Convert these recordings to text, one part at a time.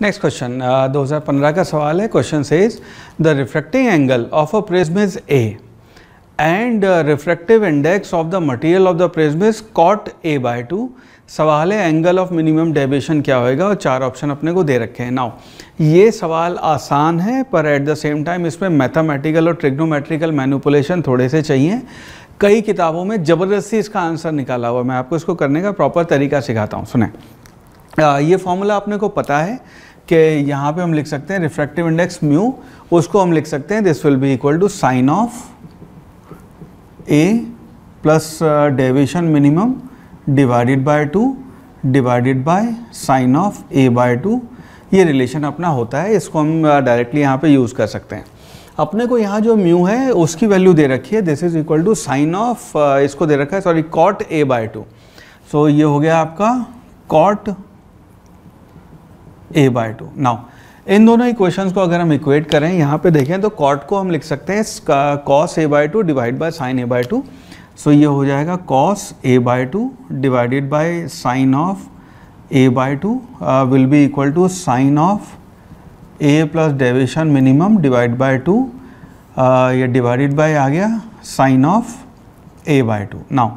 Next question 2015 का सवाल है. Question says the refracting angle of a prism is A and refractive index of the material of the prism is cot A by two सवाल है angle of minimum deviation क्या होएगा? और चार option अपने को दे रखे हैं. नाउ ये सवाल आसान है, पर एट द सेम टाइम इसमें मैथमेटिकल और ट्रिग्नोमेट्रिकल मैनुपुलेशन थोड़े से चाहिए. कई किताबों में ज़बरदस्ती इसका आंसर निकाला हुआ मैं आपको इसको करने का प्रॉपर तरीका सिखाता हूँ. सुने. ये फॉर्मूला अपने को पता है कि यहाँ पे हम लिख सकते हैं रिफ्रैक्टिव इंडेक्स म्यू उसको हम लिख सकते हैं this will be equal to sine of A plus deviation minimum divided by two divided by sine of A by two ये रिलेशन अपना होता है, इसको हम डायरेक्टली यहाँ पे यूज़ कर सकते हैं। अपने को यहाँ जो म्यू है, उसकी वैल्यू दे रखी है this is equal to sine of इसको दे रखा है sorry cot A by two so ये हो गया आपका cot A by two now इन दोनों इक्वेशंस को अगर हम इक्वेट करें, यहाँ पे देखें तो कॉट को हम लिख सकते हैं cos A by two divide by sine A by two so ये हो जाएगा cos A by two divided by sine of A by two will be equal to sine of A plus deviation minimum divide by two ये divided by आ गया sine of A by two now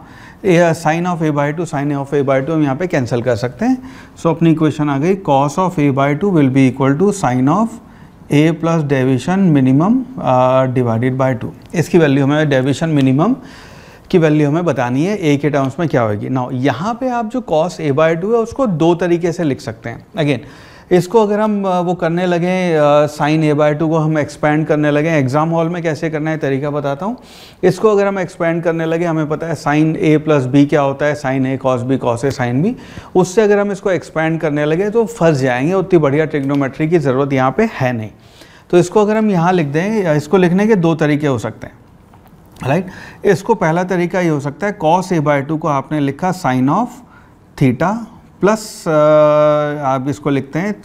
sine of A by two sine of A by two हम यहाँ पे cancel कर सकते हैं। सो so, अपनी इक्वेशन आ गई। Cos of A by two will be equal to sine of A plus deviation minimum divided by two इसकी वैल्यू हमें डेविशन मिनिमम की वैल्यू हमें बतानी है। ए के टर्म्स में क्या होगी? नाउ यहाँ पे आप जो कॉस ए बाय टू है उसको दो तरीके से लिख सकते हैं। अगेन इसको अगर हम वो करने लगे साइन ए बाय टू को हम एक्सपेंड करने लगे एग्ज़ाम हॉल में कैसे करना है, तरीका बताता हूँ। इसको अगर हम एक्सपेंड करने लगे, हमें पता है साइन ए प्लस बी क्या होता है, sine A cos B cos A sine B उससे अगर हम इसको एक्सपेंड करने लगे तो फंस जाएँगे, उतनी बढ़िया ट्रिग्नोमेट्री की ज़रूरत यहाँ पर है नहीं। तो इसको अगर हम यहाँ लिख दें इसको लिखने के दो तरीके हो सकते हैं राइट right? इसको पहला तरीका ये हो सकता है कॉस ए बाय टू को आपने लिखा साइन ऑफ़ थीटा प्लस आप इसको लिखते हैं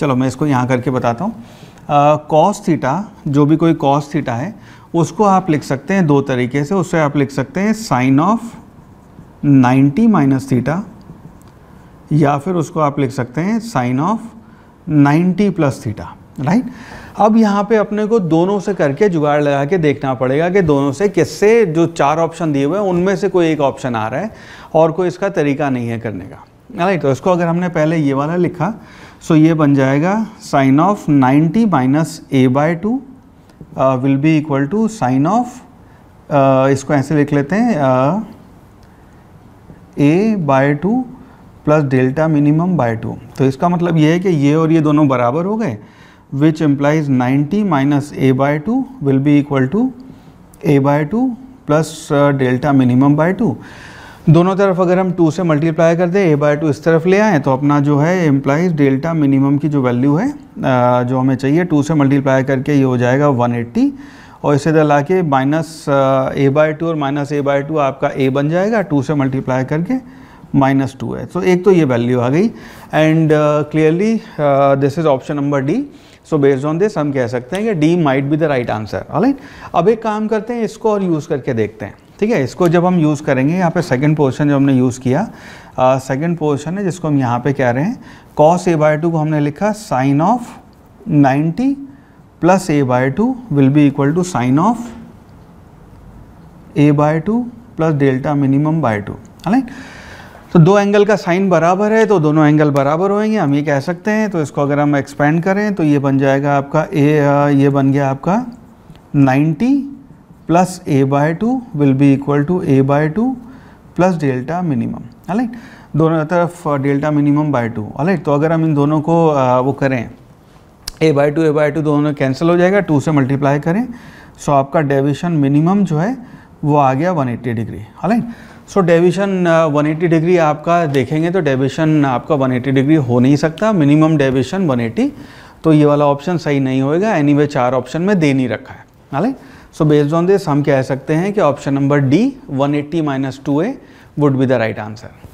चलो मैं इसको यहाँ करके बताता हूँ। कॉस थीटा जो भी कोई कॉस थीटा है, उसको आप लिख सकते हैं दो तरीके से। उससे आप लिख सकते हैं साइन ऑफ़ 90 माइनस थीटा या फिर उसको आप लिख सकते हैं sine of 90 plus theta right अब यहाँ पे अपने को दोनों से करके जुगाड़ लगा के देखना पड़ेगा कि दोनों से किससे जो चार ऑप्शन दिए हुए हैं, उनमें से कोई एक ऑप्शन आ रहा है, और कोई इसका तरीका नहीं है करने का। राइट तो इसको अगर हमने पहले ये वाला लिखा सो ये बन जाएगा sine of 90 minus A by two will be equal to sine of इसको ऐसे लिख लेते हैं A by two plus delta minimum by two तो इसका मतलब ये है कि ये और ये दोनों बराबर हो गए which implies 90 minus A by two will be equal to A by two plus delta minimum by two दोनों तरफ़ अगर हम टू से मल्टीप्लाई कर दें ए बाय टू इस तरफ़ ले आएँ तो अपना जो है एम्प्लाइज डेल्टा मिनिमम की जो वैल्यू है जो हमें चाहिए टू से मल्टीप्लाई करके ये हो जाएगा 180 और इसे इधर ला के माइनस ए बाय टू और माइनस ए बाय टू आपका ए बन जाएगा टू से मल्टीप्लाई करके माइनस टू है। तो एक तो ये वैल्यू आ गई and clearly this is option number D so based on this हम कह सकते हैं कि D might be the right answer right अब एक काम करते हैं, इसको और यूज़ करके देखते हैं। ठीक है, इसको जब हम यूज़ करेंगे, यहाँ पे सेकंड पोर्शन जब हमने यूज़ किया सेकंड पोर्शन है जिसको हम यहाँ पे कह रहे हैं कॉस ए बाय टू को हमने लिखा sine of 90 plus A by two will be equal to sine of A by two plus delta minimum by two right तो दो एंगल का साइन बराबर है तो दोनों एंगल बराबर होंगे हम ये कह सकते हैं तो इसको अगर हम एक्सपेंड करें तो ये बन जाएगा आपका, ए ये बन गया आपका 90 plus A by two will be equal to A by two plus delta minimum right दोनों तरफ़ delta minimum by two right तो अगर हम इन दोनों को uh, वो करें A by two A by two दोनों कैंसिल हो जाएगा टू से मल्टीप्लाई करें सो आपका डेविशन मिनिमम जो है वो आ गया 180 degree right so deviation 180 degree आपका देखेंगे तो डेविशन आपका 180 डिग्री हो नहीं सकता मिनिमम डेविशन 180 तो ये वाला ऑप्शन सही नहीं होएगा एनी anyway, चार ऑप्शन में दे नहीं रखा है right so based on this हम कह सकते हैं कि option number D 180 eighty minus two A would be the right answer